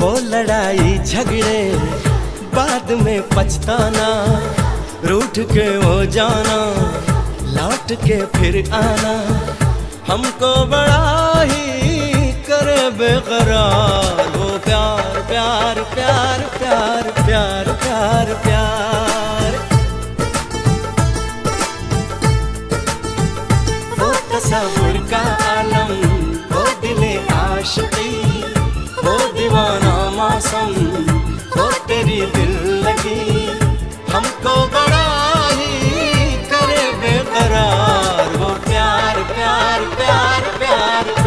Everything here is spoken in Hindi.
वो लड़ाई झगड़े बाद में पछताना, रूठ के हो जाना, लौट के फिर आना। हमको बड़ा ही करे बेकरार वो प्यार प्यार प्यार प्यार प्यार प्यार प्यार। वो तस्वुर का दीवाना तो तेरी दिल लगी। हमको बड़ा ही करे बेकरार। वो प्यार प्यार प्यार प्यार प्यार।